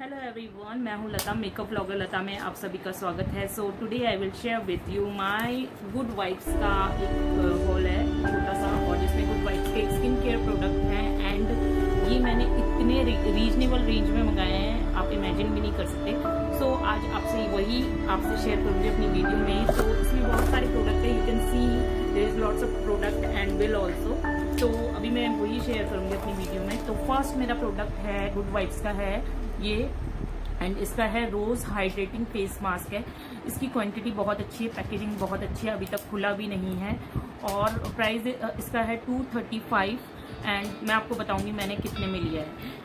Hello everyone मैं हूँ लता makeup blogger लता में आप सभी का स्वागत है। So today I will share with you my Good Vibes का एक हॉल है छोटा सा और जिसमें गुड वाइब्स के स्किन केयर प्रोडक्ट हैं एंड ये मैंने इतने रीजनेबल रेंज में मंगाए हैं आप इमेजिन भी नहीं कर सकते। सो so, आज आपसे वही आपसे शेयर करूँगी अपनी वीडियो में। तो so, इसमें बहुत सारे प्रोडक्ट है you can see there is lots of product and will also तो अभी मैं वही शेयर करूँगी अपनी वीडियो में। तो फ़र्स्ट मेरा प्रोडक्ट है गुड वाइब्स का है। ये एंड इसका है रोज हाइड्रेटिंग फेस मास्क है। इसकी क्वांटिटी बहुत अच्छी है पैकेजिंग बहुत अच्छी है, अभी तक खुला भी नहीं है। और प्राइस इसका है टू थर्टी फाइव एंड मैं आपको बताऊँगी मैंने कितने में लिया है।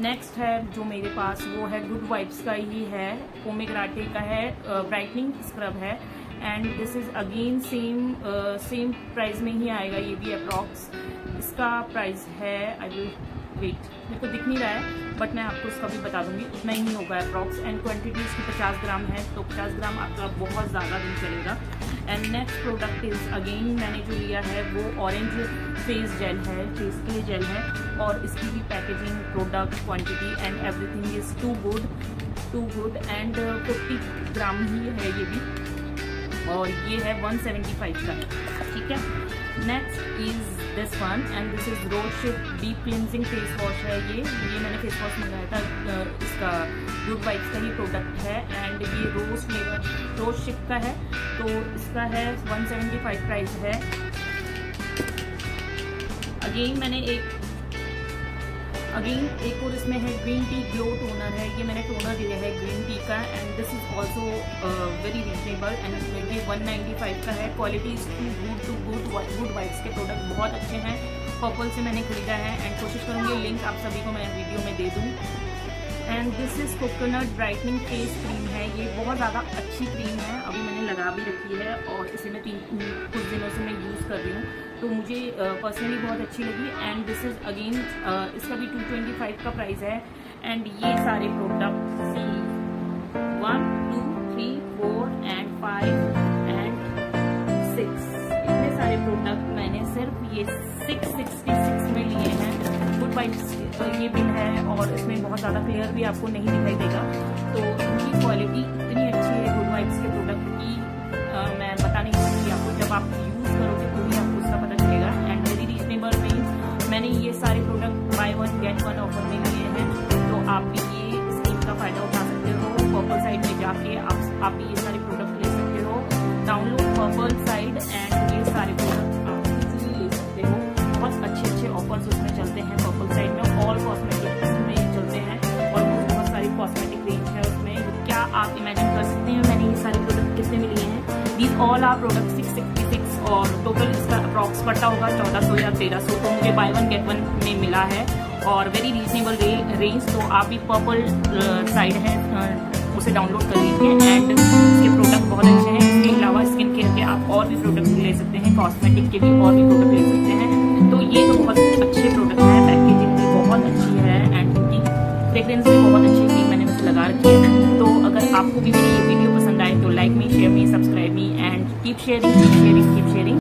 नेक्स्ट है जो मेरे पास, वो है गुड वाइब्स का ही है। ओमेग्राटे का है ब्राइटनिंग स्क्रब है। And this is again same same price में ही आएगा ये भी अप्रॉक्स इसका प्राइस है आई विल वेट मेरे को दिख नहीं रहा है बट मैं आपको इसका भी बता दूँगी। उतना ही होगा अप्रॉक्स एंड क्वान्टिटी इसकी 50 ग्राम है तो 50 ग्राम आपका बहुत ज़्यादा दिन चलेगा। And next product is again मैंने जो लिया है, वो ऑरेंज फेस जेल है फेस के लिए जेल है, और इसकी भी packaging product quantity and everything is too good too good and fifty gram ही है ये भी। और ये है 175 का, ठीक है? Next is this one and this is rosehip deep cleansing face wash है ये। ये मैंने फेस वॉश मंगाया था इसका गुड वाइब्स का ही प्रोडक्ट है एंड ये रोज फ्लेवर रोज शिप का है। तो इसका है 175 प्राइस है। अगेन मैंने एक अगेन एक और इसमें है ग्रीन टी ग्लो टोनर है। ये मैंने टोनर लिया है ग्रीन टी का and this is also very reasonable and इसमें ये 195 का है। Quality is too good too good Good Vibes के प्रोडक्ट बहुत अच्छे हैं। पर्पल से मैंने खरीदा है एंड कोशिश करूँगी लिंक आप सभी को मैं वीडियो में दे दूँ। And this is coconut brightening face cream है। ये बहुत ज़्यादा अच्छी क्रीम है। अभी मैंने लगा भी रखी है और इसे मैं तीन कुछ दिनों से मैं यूज़ कर रही हूँ। तो मुझे पर्सनली बहुत अच्छी लगी। एंड दिस इज़ अगेन इसका भी 225 का प्राइस है। एंड ये सारे product one two three four and five and six इतने सारे प्रोडक्ट मैंने सिर्फ़ ये सिक्स सिक्स वाइब्स ये भी है और इसमें बहुत ज़्यादा क्लियर भी आपको नहीं दिखाई देगा। तो इनकी क्वालिटी इतनी अच्छी है गुड वाइब्स के प्रोडक्ट की। मैं बता नहीं सकती आपको जब आप all our product six sixty six और टोटल इसका अप्रॉक्स पड़ता होगा चौदह सौ या तेरह सौ तो मुझे बाय वन गेट वन में मिला है और वेरी रीजनेबल रेंज तो आप भी पर्पल साइड है उसे डाउनलोड कर लीजिए एंड इसके प्रोडक्ट बहुत अच्छे हैं। इसके अलावा स्किन केयर के आप और भी प्रोडक्ट ले सकते हैं कॉस्मेटिक के भी और भी प्रोडक्ट ले सकते हैं। तो ये तो बहुत अच्छे प्रोडक्ट हैं पैकेजिंग भी बहुत अच्छी है एंड इनकी फ्रेग्रेंस भी बहुत अच्छी क्रीम मैंने मुझे लगा रखी है। तो अगर आपको भी मेरी ये video like me, share me, subscribe me and keep sharing, keep sharing, keep sharing.